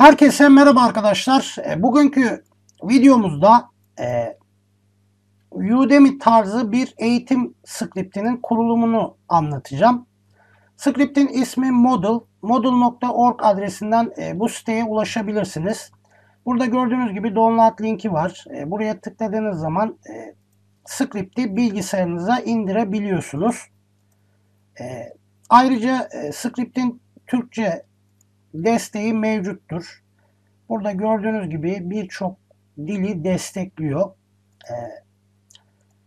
Herkese merhaba arkadaşlar. E, bugünkü videomuzda e, Udemy tarzı bir eğitim skriptinin kurulumunu anlatacağım. Skriptin ismi Model. Model.org adresinden e, bu siteye ulaşabilirsiniz. Burada gördüğünüz gibi download linki var. E, buraya tıkladığınız zaman e, skripti bilgisayarınıza indirebiliyorsunuz. E, ayrıca e, skriptin Türkçe desteği mevcuttur. Burada gördüğünüz gibi birçok dili destekliyor. Ee,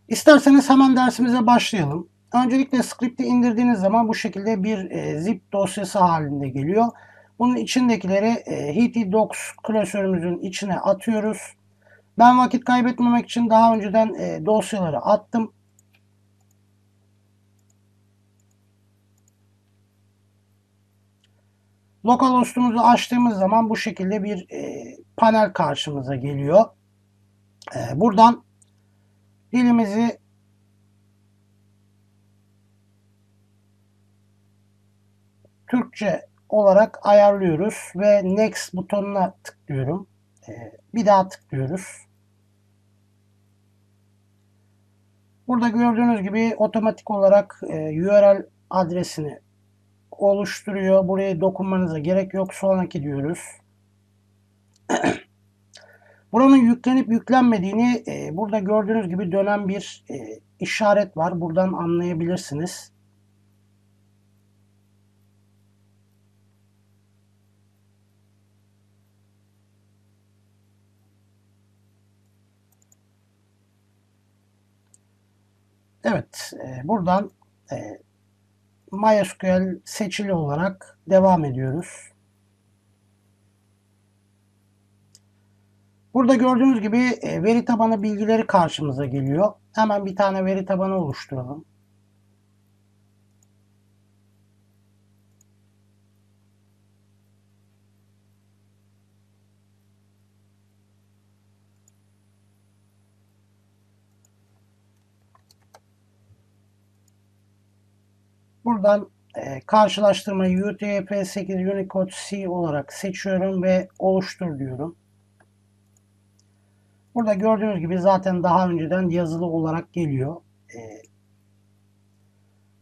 isterseniz hemen dersimize başlayalım. Öncelikle script'i indirdiğiniz zaman bu şekilde bir e, zip dosyası halinde geliyor. Bunun içindekileri e, htdocs klasörümüzün içine atıyoruz. Ben vakit kaybetmemek için daha önceden e, dosyaları attım. Localhost'umuzu açtığımız zaman bu şekilde bir e, panel karşımıza geliyor. E, buradan dilimizi Türkçe olarak ayarlıyoruz ve Next butonuna tıklıyorum. E, bir daha tıklıyoruz. Burada gördüğünüz gibi otomatik olarak e, URL adresini oluşturuyor. Buraya dokunmanıza gerek yok. Sonraki diyoruz. Buranın yüklenip yüklenmediğini e, burada gördüğünüz gibi dönen bir e, işaret var. Buradan anlayabilirsiniz. Evet, e, buradan e, MySQL seçili olarak devam ediyoruz. Burada gördüğünüz gibi e, veri tabanı bilgileri karşımıza geliyor. Hemen bir tane veri tabanı oluşturalım. Buradan e, karşılaştırmayı UTF-8 Unicode C olarak seçiyorum ve oluştur diyorum. Burada gördüğünüz gibi zaten daha önceden yazılı olarak geliyor. E,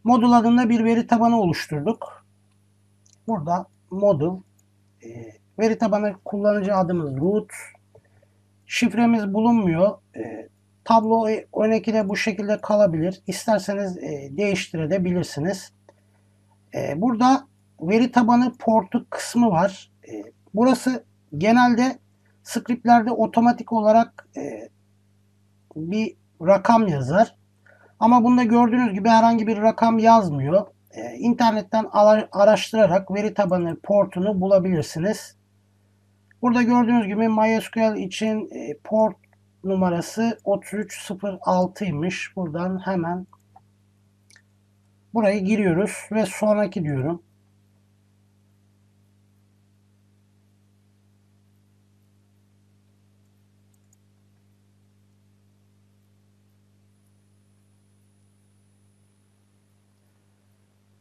modul adında bir veri tabanı oluşturduk. Burada modul e, veri tabanı kullanıcı adımız root şifremiz bulunmuyor. E, tablo örneki de bu şekilde kalabilir. İsterseniz e, değiştirebilirsiniz. E, burada veri tabanı portu kısmı var. E, burası genelde skriptlerde otomatik olarak e, bir rakam yazar. Ama bunda gördüğünüz gibi herhangi bir rakam yazmıyor. E, internetten araştırarak veri tabanı portunu bulabilirsiniz. Burada gördüğünüz gibi MySQL için e, port numarası 3306'ymış. Buradan hemen burayı giriyoruz ve sonraki diyorum.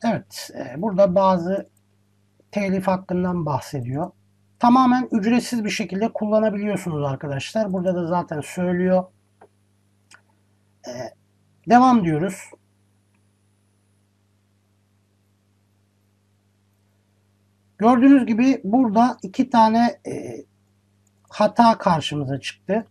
Evet, e, burada bazı telif hakkından bahsediyor. Tamamen ücretsiz bir şekilde kullanabiliyorsunuz arkadaşlar. Burada da zaten söylüyor. E, devam diyoruz. Gördüğünüz gibi burada iki tane e, hata karşımıza çıktı.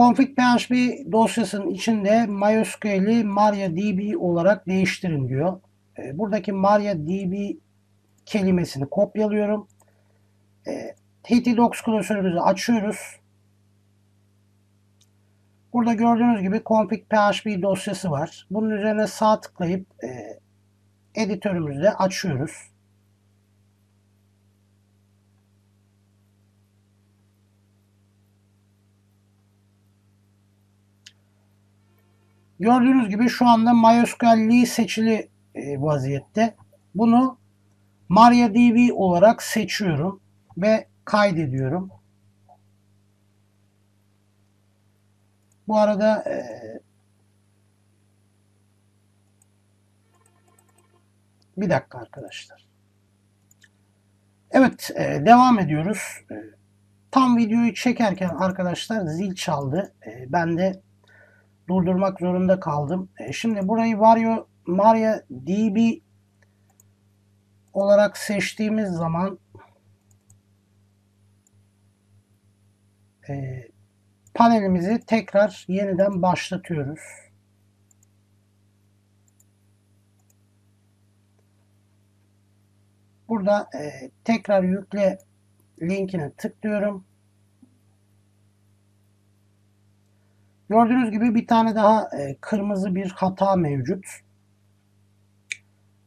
Config PHP dosyasının içinde MySQL'i MariaDB olarak değiştirin diyor. E, buradaki MariaDB kelimesini kopyalıyorum. E, htdocs klasörümüzü açıyoruz. Burada gördüğünüz gibi config php dosyası var. Bunun üzerine sağ tıklayıp e, editörümüzde açıyoruz. Gördüğünüz gibi şu anda MySQL'liği seçili e, vaziyette. Bunu MariaDB olarak seçiyorum ve kaydediyorum. Bu arada e, bir dakika arkadaşlar. Evet e, devam ediyoruz. Tam videoyu çekerken arkadaşlar zil çaldı. Ben de durdurmak zorunda kaldım. E, şimdi burayı Vario Maria DB olarak seçtiğimiz zaman e, panelimizi tekrar yeniden başlatıyoruz. Burada e, tekrar yükle linkine tıklıyorum. Gördüğünüz gibi bir tane daha e, kırmızı bir hata mevcut.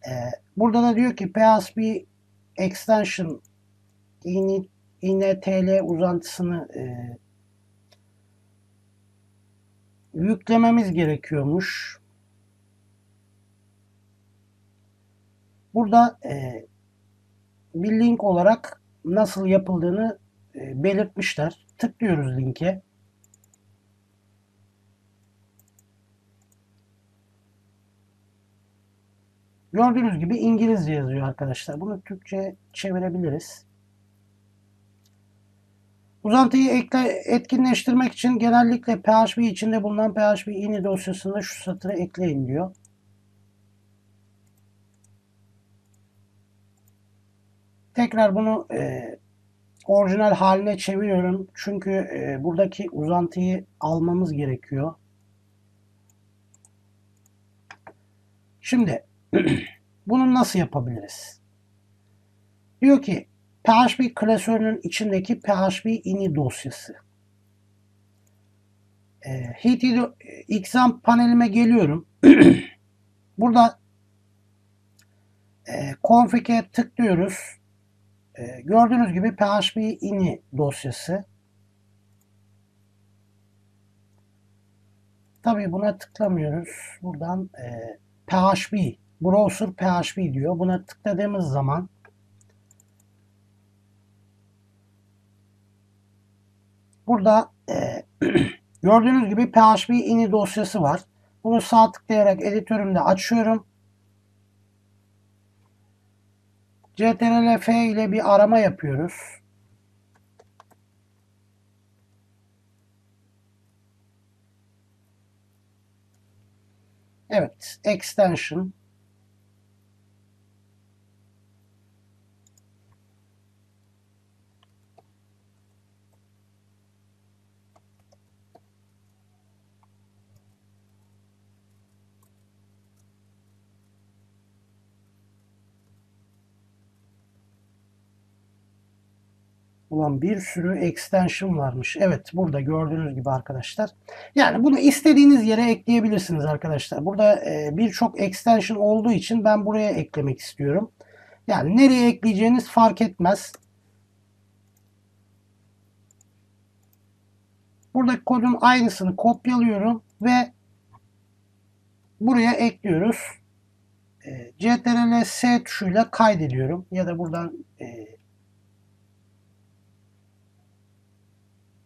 E, burada da diyor ki PHP extension INTL uzantısını e, yüklememiz gerekiyormuş. Burada bir link olarak nasıl yapıldığını belirtmişler. Tıklıyoruz linke. Gördüğünüz gibi İngilizce yazıyor arkadaşlar. Bunu Türkçe çevirebiliriz. Uzantıyı ekle, etkinleştirmek için genellikle PHP içinde bulunan PHP ini dosyasında şu satırı ekleyin diyor. Tekrar bunu e, orijinal haline çeviriyorum. Çünkü e, buradaki uzantıyı almamız gerekiyor. Şimdi bunu nasıl yapabiliriz? Diyor ki PHP klasörünün içindeki PHP ini dosyası. E, Heat exam panelime geliyorum. Burada e, config'e tıklıyoruz. E, gördüğünüz gibi PHP ini dosyası. Tabii buna tıklamıyoruz. Buradan e, PHP, browser PHP diyor. Buna tıkladığımız zaman burada e, gördüğünüz gibi PHP ini dosyası var. Bunu sağ tıklayarak editörümde açıyorum. CTRL-F ile bir arama yapıyoruz. Evet, extension Ulan bir sürü extension varmış. Evet burada gördüğünüz gibi arkadaşlar. Yani bunu istediğiniz yere ekleyebilirsiniz arkadaşlar. Burada e, birçok extension olduğu için ben buraya eklemek istiyorum. Yani nereye ekleyeceğiniz fark etmez. Buradaki kodun aynısını kopyalıyorum ve buraya ekliyoruz. E, CTRL S tuşuyla kaydediyorum. Ya da buradan e,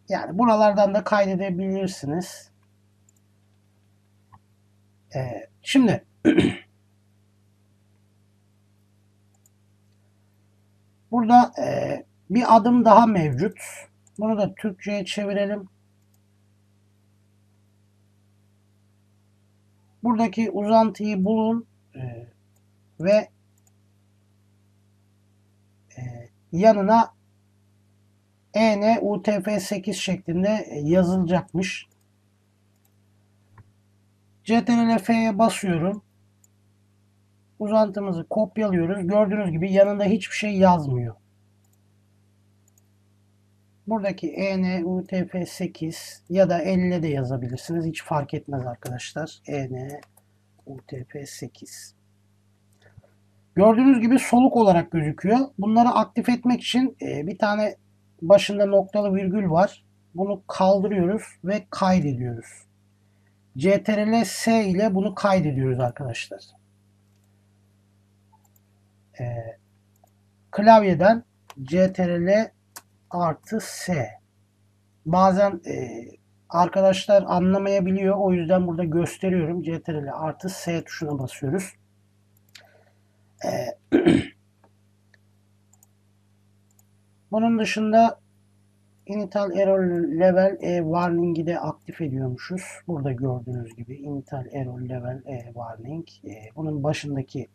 Yani buralardan da kaydedebilirsiniz. Ee, şimdi burada e, bir adım daha mevcut. Bunu da Türkçe'ye çevirelim. Buradaki uzantıyı bulun e, ve e, yanına EN UTF-8 şeklinde yazılacakmış. CTRL F'ye basıyorum. Uzantımızı kopyalıyoruz. Gördüğünüz gibi yanında hiçbir şey yazmıyor. Buradaki EN UTF-8 ya da 50 de yazabilirsiniz. Hiç fark etmez arkadaşlar. EN UTF-8 Gördüğünüz gibi soluk olarak gözüküyor. Bunları aktif etmek için e, bir tane başında noktalı virgül var. Bunu kaldırıyoruz ve kaydediyoruz. CTRL S ile bunu kaydediyoruz arkadaşlar. Ee, klavyeden CTRL artı S. Bazen e, arkadaşlar anlamayabiliyor. O yüzden burada gösteriyorum. CTRL artı S tuşuna basıyoruz. Ee, bunun dışında Intel Error Level e, Warning'i de aktif ediyormuşuz. Burada gördüğünüz gibi Intel Error Level e, Warning. E, bunun başındaki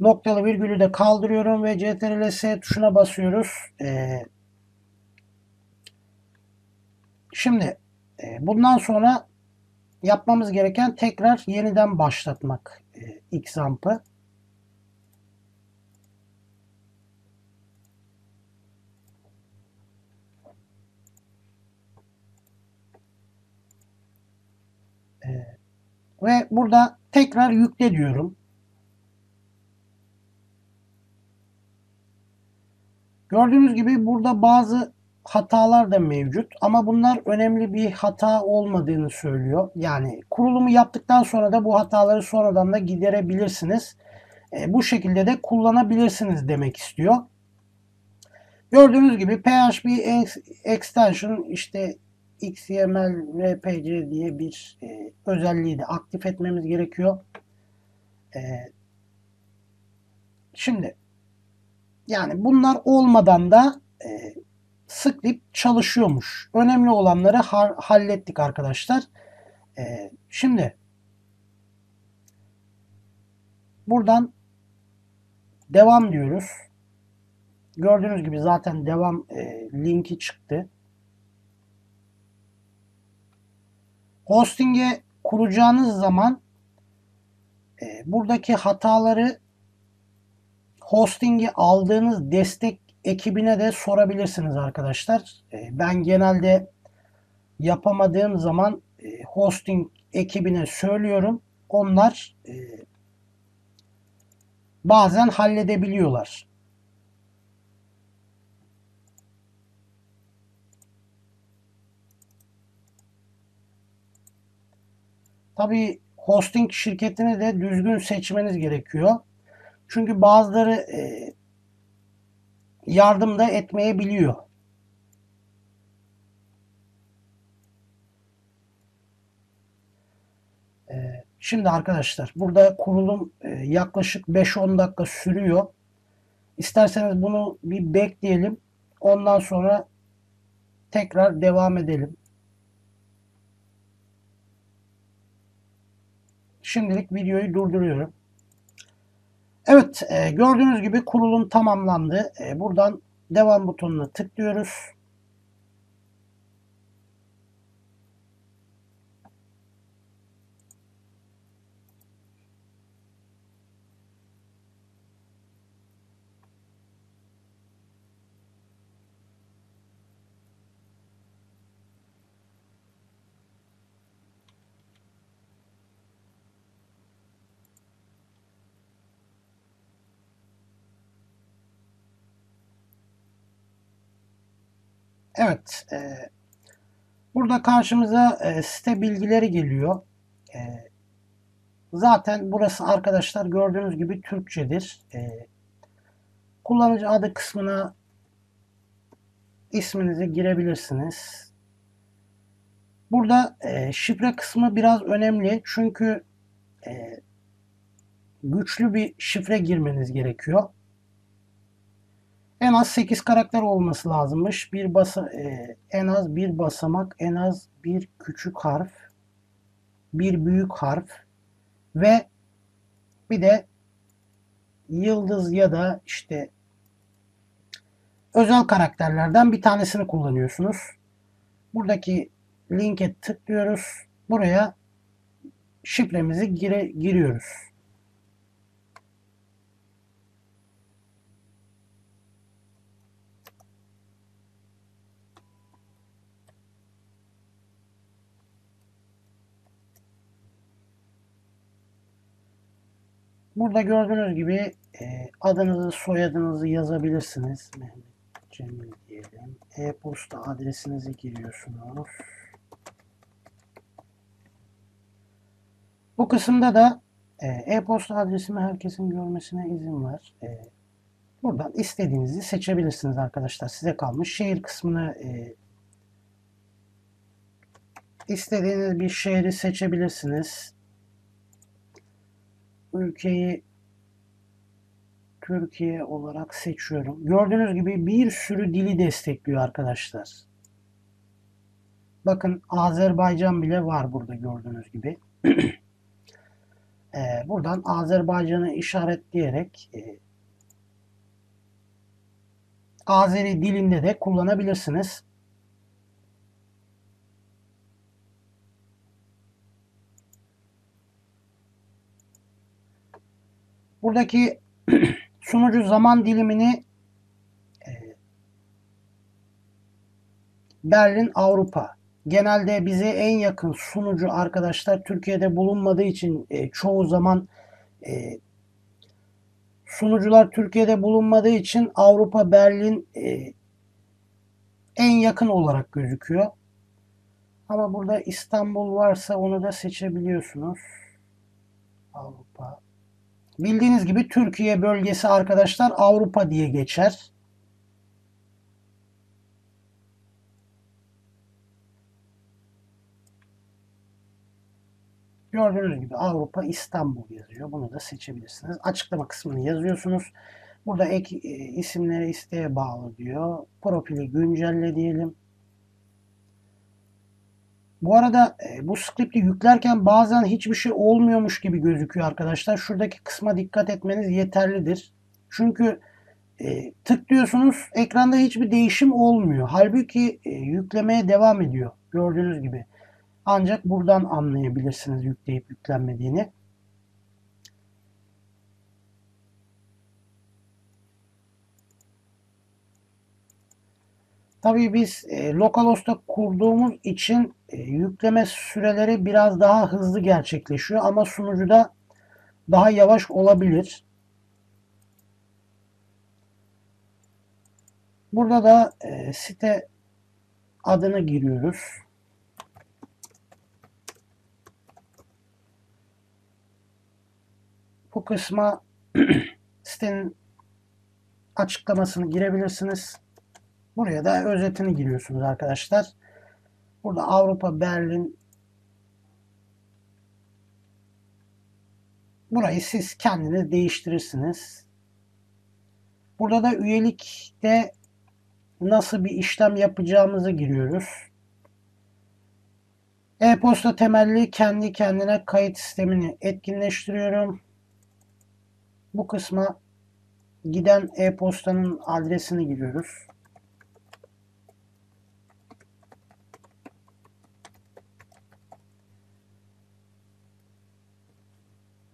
noktalı virgülü de kaldırıyorum ve CTRL S tuşuna basıyoruz. E, şimdi e, bundan sonra yapmamız gereken tekrar yeniden başlatmak e, examp'ı. Ve burada tekrar yükle diyorum. Gördüğünüz gibi burada bazı hatalar da mevcut ama bunlar önemli bir hata olmadığını söylüyor. Yani kurulumu yaptıktan sonra da bu hataları sonradan da giderebilirsiniz. E, bu şekilde de kullanabilirsiniz demek istiyor. Gördüğünüz gibi PHP extension işte XML RPG diye bir e, özelliği de aktif etmemiz gerekiyor. E, şimdi yani bunlar olmadan da e, script çalışıyormuş. Önemli olanları ha hallettik arkadaşlar. Ee, şimdi buradan devam diyoruz. Gördüğünüz gibi zaten devam e, linki çıktı. Hosting'e kuracağınız zaman e, buradaki hataları hosting'i aldığınız destek ekibine de sorabilirsiniz arkadaşlar. Ee, ben genelde yapamadığım zaman e, hosting ekibine söylüyorum. Onlar e, bazen halledebiliyorlar. Tabi hosting şirketini de düzgün seçmeniz gerekiyor. Çünkü bazıları e, yardım da etmeyebiliyor. Ee, şimdi arkadaşlar burada kurulum e, yaklaşık 5-10 dakika sürüyor. İsterseniz bunu bir bekleyelim. Ondan sonra tekrar devam edelim. Şimdilik videoyu durduruyorum. Evet e, gördüğünüz gibi kurulum tamamlandı. E, buradan devam butonuna tıklıyoruz. Evet. E, burada karşımıza e, site bilgileri geliyor. E, zaten burası arkadaşlar gördüğünüz gibi Türkçedir. E, kullanıcı adı kısmına isminizi girebilirsiniz. Burada e, şifre kısmı biraz önemli. Çünkü e, güçlü bir şifre girmeniz gerekiyor. En az 8 karakter olması lazımmış. Bir basa, e, en az bir basamak, en az bir küçük harf, bir büyük harf ve bir de yıldız ya da işte özel karakterlerden bir tanesini kullanıyorsunuz. Buradaki linke tıklıyoruz. Buraya şifremizi gire, giriyoruz. Burada gördüğünüz gibi e, adınızı, soyadınızı yazabilirsiniz. Mehmet Cemil diyelim. E-posta adresinizi giriyorsunuz. Bu kısımda da e, e-posta adresimi herkesin görmesine izin var. E, buradan istediğinizi seçebilirsiniz arkadaşlar. Size kalmış. Şehir kısmını e, istediğiniz bir şehri seçebilirsiniz ülkeyi Türkiye olarak seçiyorum. Gördüğünüz gibi bir sürü dili destekliyor arkadaşlar. Bakın Azerbaycan bile var burada gördüğünüz gibi. Ee, buradan Azerbaycan'ı işaretleyerek e, Azeri dilinde de kullanabilirsiniz. Buradaki sunucu zaman dilimini e, Berlin Avrupa. Genelde bize en yakın sunucu arkadaşlar Türkiye'de bulunmadığı için e, çoğu zaman e, sunucular Türkiye'de bulunmadığı için Avrupa Berlin en yakın olarak gözüküyor. Ama burada İstanbul varsa onu da seçebiliyorsunuz. Avrupa Bildiğiniz gibi Türkiye bölgesi arkadaşlar Avrupa diye geçer. Gördüğünüz gibi Avrupa İstanbul yazıyor. Bunu da seçebilirsiniz. Açıklama kısmını yazıyorsunuz. Burada ek e, isimleri isteğe bağlı diyor. Profili güncelle diyelim. Bu arada e, bu script'i yüklerken bazen hiçbir şey olmuyormuş gibi gözüküyor arkadaşlar. Şuradaki kısma dikkat etmeniz yeterlidir. Çünkü e, tıklıyorsunuz ekranda hiçbir değişim olmuyor. Halbuki e, yüklemeye devam ediyor. Gördüğünüz gibi. Ancak buradan anlayabilirsiniz yükleyip yüklenmediğini. Tabii biz e, localhost'ta kurduğumuz için e, yükleme süreleri biraz daha hızlı gerçekleşiyor ama sunucuda daha yavaş olabilir. Burada da e, site adını giriyoruz. Bu kısma sitenin açıklamasını girebilirsiniz. Buraya da özetini giriyorsunuz arkadaşlar. Burada Avrupa Berlin Burayı siz kendiniz değiştirirsiniz. Burada da üyelikte nasıl bir işlem yapacağımızı giriyoruz. E-posta temelli kendi kendine kayıt sistemini etkinleştiriyorum. Bu kısma giden e-postanın adresini giriyoruz.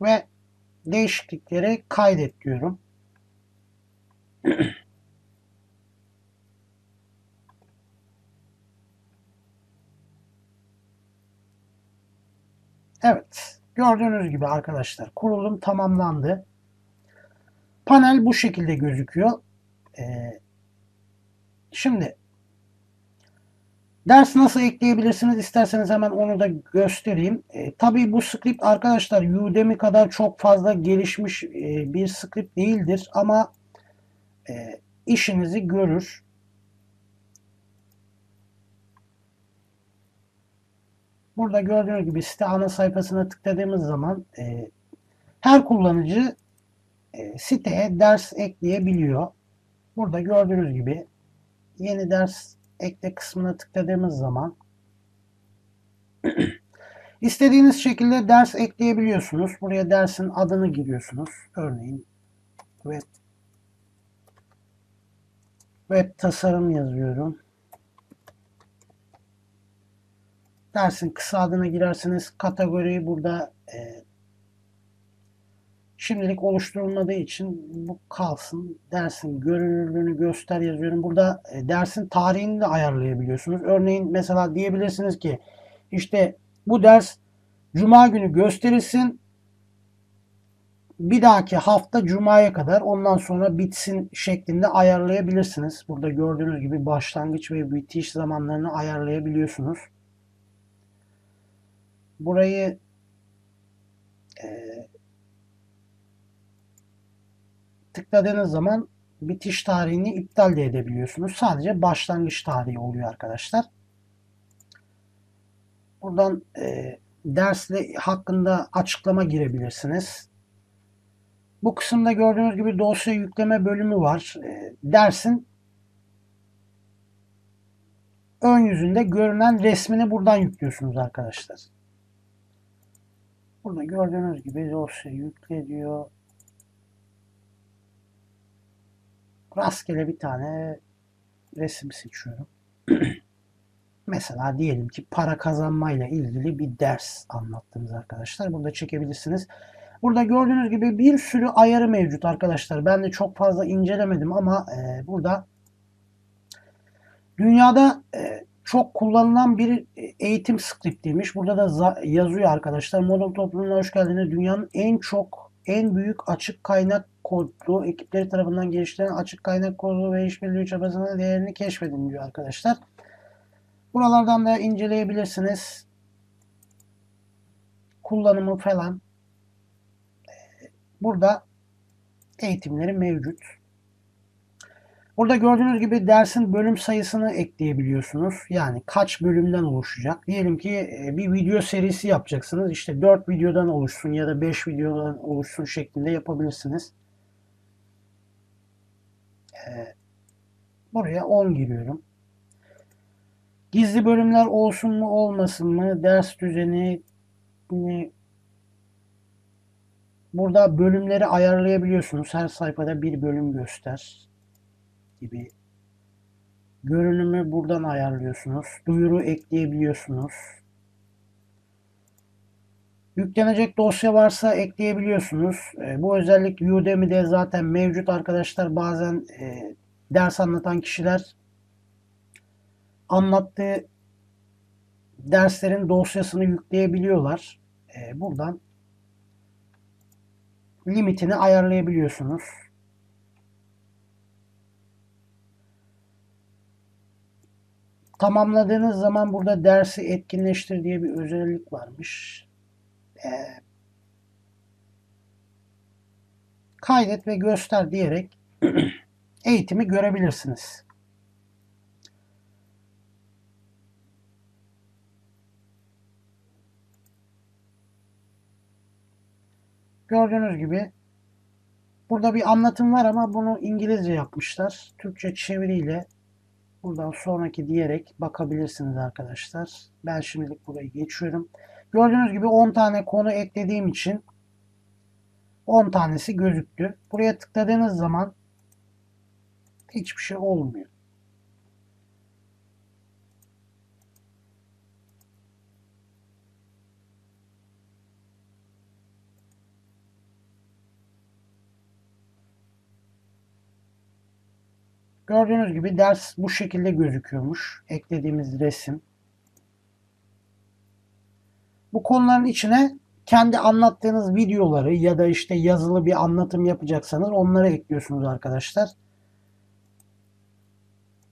Ve değişiklikleri kaydet diyorum. Evet. Gördüğünüz gibi arkadaşlar kurulum tamamlandı. Panel bu şekilde gözüküyor. Ee, şimdi Ders nasıl ekleyebilirsiniz isterseniz hemen onu da göstereyim. E, tabii bu script arkadaşlar Udemy kadar çok fazla gelişmiş e, bir script değildir ama e, işinizi görür. Burada gördüğünüz gibi site ana sayfasına tıkladığımız zaman e, her kullanıcı e, siteye ders ekleyebiliyor. Burada gördüğünüz gibi yeni ders ekle kısmına tıkladığımız zaman istediğiniz şekilde ders ekleyebiliyorsunuz. Buraya dersin adını giriyorsunuz. Örneğin web web tasarım yazıyorum. Dersin kısa adına girersiniz. Kategoriyi burada e, Şimdilik oluşturulmadığı için bu kalsın. Dersin görünürlüğünü göster yazıyorum. Burada e, dersin tarihini de ayarlayabiliyorsunuz. Örneğin mesela diyebilirsiniz ki işte bu ders cuma günü gösterilsin. Bir dahaki hafta cumaya kadar ondan sonra bitsin şeklinde ayarlayabilirsiniz. Burada gördüğünüz gibi başlangıç ve bitiş zamanlarını ayarlayabiliyorsunuz. Burayı e, tıkladığınız zaman bitiş tarihini iptal de edebiliyorsunuz. Sadece başlangıç tarihi oluyor arkadaşlar. Buradan e, dersle hakkında açıklama girebilirsiniz. Bu kısımda gördüğünüz gibi dosya yükleme bölümü var. E, dersin ön yüzünde görünen resmini buradan yüklüyorsunuz arkadaşlar. Burada gördüğünüz gibi dosya yükle diyor. Rastgele bir tane resim seçiyorum. Mesela diyelim ki para kazanmayla ilgili bir ders anlattınız arkadaşlar. Burada çekebilirsiniz. Burada gördüğünüz gibi bir sürü ayarı mevcut arkadaşlar. Ben de çok fazla incelemedim ama e, burada dünyada e, çok kullanılan bir eğitim skriptiymiş. Burada da yazıyor arkadaşlar. Model toplumuna hoş geldiniz. Dünyanın en çok en büyük açık kaynak kodlu ekipleri tarafından geliştirilen açık kaynak kodu ve işbirliği çabasının değerini keşfedin diyor arkadaşlar. Buralardan da inceleyebilirsiniz. Kullanımı falan. Burada eğitimleri mevcut. Burada gördüğünüz gibi dersin bölüm sayısını ekleyebiliyorsunuz. Yani kaç bölümden oluşacak. Diyelim ki e, bir video serisi yapacaksınız. İşte 4 videodan oluşsun ya da 5 videodan oluşsun şeklinde yapabilirsiniz. Buraya 10 giriyorum. Gizli bölümler olsun mu olmasın mı? Ders düzeni Burada bölümleri ayarlayabiliyorsunuz. Her sayfada bir bölüm göster gibi. Görünümü buradan ayarlıyorsunuz. Duyuru ekleyebiliyorsunuz. Yüklenecek dosya varsa ekleyebiliyorsunuz. E, bu özellik Udemy'de zaten mevcut arkadaşlar. Bazen e, ders anlatan kişiler anlattığı derslerin dosyasını yükleyebiliyorlar. E, buradan limitini ayarlayabiliyorsunuz. Tamamladığınız zaman burada dersi etkinleştir diye bir özellik varmış. Ee, kaydet ve göster diyerek eğitimi görebilirsiniz. Gördüğünüz gibi burada bir anlatım var ama bunu İngilizce yapmışlar. Türkçe çeviriyle buradan sonraki diyerek bakabilirsiniz arkadaşlar. Ben şimdilik burayı geçiyorum. Gördüğünüz gibi 10 tane konu eklediğim için 10 tanesi gözüktü. Buraya tıkladığınız zaman hiçbir şey olmuyor. Gördüğünüz gibi ders bu şekilde gözüküyormuş. Eklediğimiz resim. Bu konuların içine kendi anlattığınız videoları ya da işte yazılı bir anlatım yapacaksanız onları ekliyorsunuz arkadaşlar.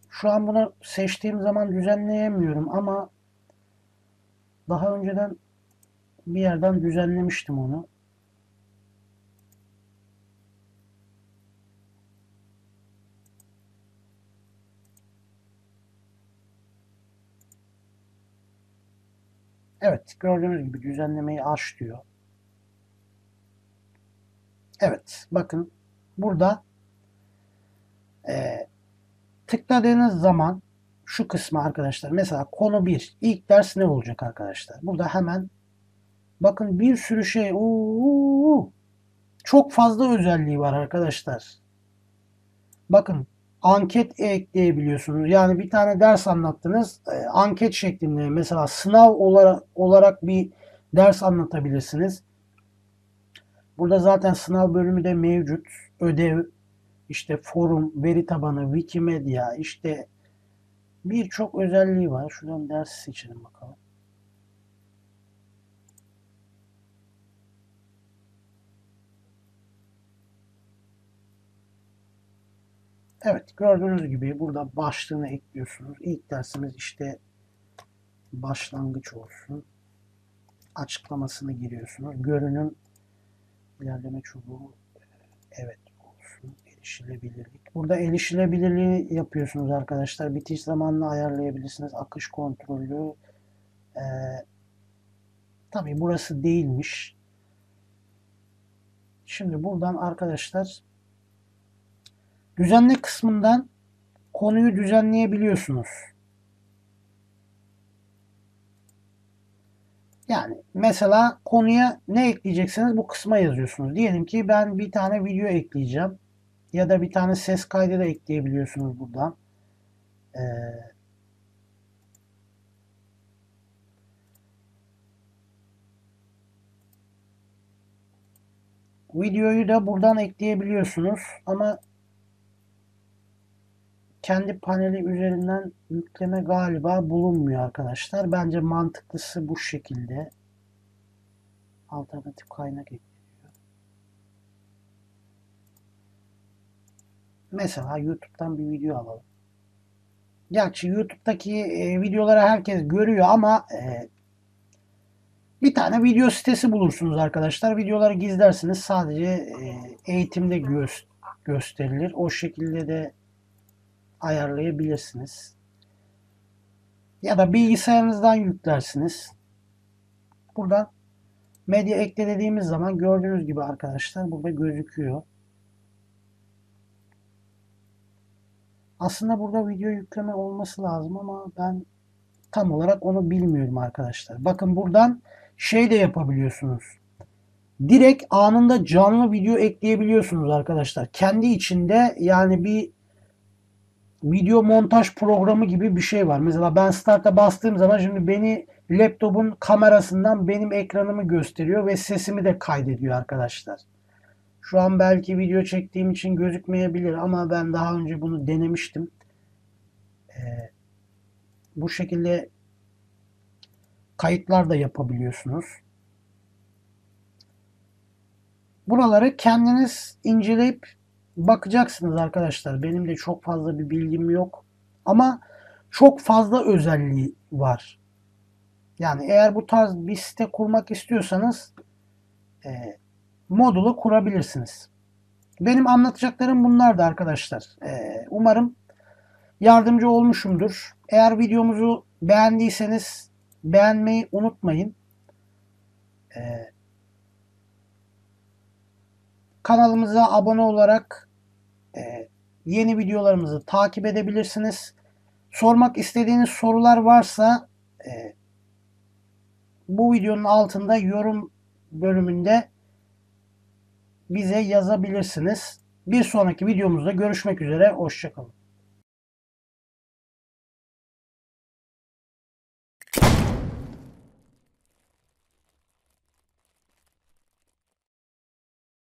Şu an bunu seçtiğim zaman düzenleyemiyorum ama daha önceden bir yerden düzenlemiştim onu. Evet gördüğünüz gibi düzenlemeyi aç diyor. Evet bakın burada e, tıkladığınız zaman şu kısmı arkadaşlar mesela konu 1 ilk ders ne olacak arkadaşlar? Burada hemen bakın bir sürü şey uuu, çok fazla özelliği var arkadaşlar. Bakın anket ekleyebiliyorsunuz. Yani bir tane ders anlattınız. E, anket şeklinde mesela sınav olarak, olarak bir ders anlatabilirsiniz. Burada zaten sınav bölümü de mevcut. Ödev, işte forum, veri tabanı, Wikimedia, işte birçok özelliği var. Şuradan ders seçelim bakalım. Evet gördüğünüz gibi burada başlığını ekliyorsunuz. İlk dersimiz işte başlangıç olsun. Açıklamasını giriyorsunuz. Görünüm ilerleme çubuğu evet olsun. Erişilebilirlik. Burada erişilebilirliği yapıyorsunuz arkadaşlar. Bitiş zamanını ayarlayabilirsiniz. Akış kontrolü. Ee, tabii burası değilmiş. Şimdi buradan arkadaşlar düzenle kısmından konuyu düzenleyebiliyorsunuz. Yani mesela konuya ne ekleyeceksiniz bu kısma yazıyorsunuz. Diyelim ki ben bir tane video ekleyeceğim. Ya da bir tane ses kaydı da ekleyebiliyorsunuz buradan. Ee, videoyu da buradan ekleyebiliyorsunuz. Ama kendi paneli üzerinden yükleme galiba bulunmuyor arkadaşlar. Bence mantıklısı bu şekilde. Alternatif kaynak ekliyor. Mesela YouTube'dan bir video alalım. Gerçi YouTube'daki e, videoları herkes görüyor ama e, bir tane video sitesi bulursunuz arkadaşlar. Videoları gizlersiniz. Sadece e, eğitimde gö gösterilir. O şekilde de ayarlayabilirsiniz. Ya da bilgisayarınızdan yüklersiniz. Buradan medya ekle dediğimiz zaman gördüğünüz gibi arkadaşlar burada gözüküyor. Aslında burada video yükleme olması lazım ama ben tam olarak onu bilmiyorum arkadaşlar. Bakın buradan şey de yapabiliyorsunuz. Direkt anında canlı video ekleyebiliyorsunuz arkadaşlar. Kendi içinde yani bir video montaj programı gibi bir şey var. Mesela ben start'a bastığım zaman şimdi beni laptopun kamerasından benim ekranımı gösteriyor ve sesimi de kaydediyor arkadaşlar. Şu an belki video çektiğim için gözükmeyebilir ama ben daha önce bunu denemiştim. Ee, bu şekilde kayıtlar da yapabiliyorsunuz. Buraları kendiniz inceleyip bakacaksınız arkadaşlar. Benim de çok fazla bir bilgim yok. Ama çok fazla özelliği var. Yani eğer bu tarz bir site kurmak istiyorsanız e, modulu kurabilirsiniz. Benim anlatacaklarım bunlardı arkadaşlar. E, umarım yardımcı olmuşumdur. Eğer videomuzu beğendiyseniz beğenmeyi unutmayın. Ee, kanalımıza abone olarak e, yeni videolarımızı takip edebilirsiniz. Sormak istediğiniz sorular varsa e, bu videonun altında yorum bölümünde bize yazabilirsiniz. Bir sonraki videomuzda görüşmek üzere. Hoşçakalın.